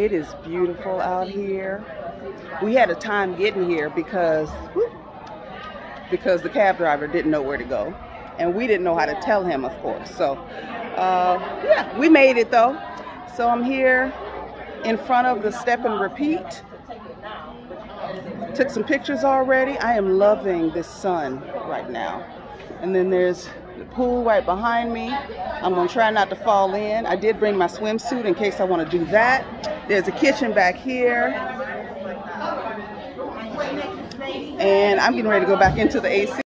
It is beautiful out here. We had a time getting here because whoop, because the cab driver didn't know where to go, and we didn't know how to tell him, of course. So, uh, yeah, we made it though. So I'm here in front of the Step and Repeat. Took some pictures already. I am loving this sun right now. And then there's the pool right behind me. I'm gonna try not to fall in. I did bring my swimsuit in case I wanna do that. There's a kitchen back here. And I'm getting ready to go back into the AC.